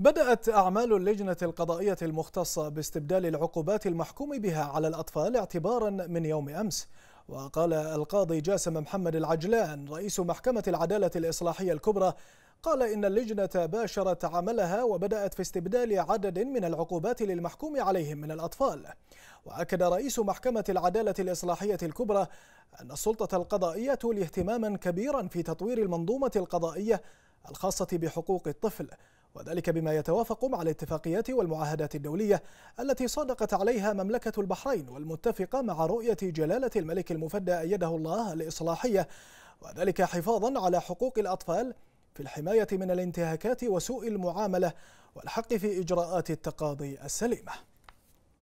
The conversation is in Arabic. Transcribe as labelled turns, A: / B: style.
A: بدأت أعمال اللجنة القضائية المختصة باستبدال العقوبات المحكوم بها على الأطفال اعتبارا من يوم أمس. وقال القاضي جاسم محمد العجلان رئيس محكمة العدالة الإصلاحية الكبرى قال إن اللجنة باشرت عملها وبدأت في استبدال عدد من العقوبات للمحكوم عليهم من الأطفال. وأكد رئيس محكمة العدالة الإصلاحية الكبرى أن السلطة القضائية تولي اهتماما كبيرا في تطوير المنظومة القضائية الخاصة بحقوق الطفل. وذلك بما يتوافق مع الاتفاقيات والمعاهدات الدولية التي صادقت عليها مملكة البحرين والمتفقة مع رؤية جلالة الملك المفدى أيده الله الإصلاحية وذلك حفاظا على حقوق الأطفال في الحماية من الانتهاكات وسوء المعاملة والحق في إجراءات التقاضي السليمة.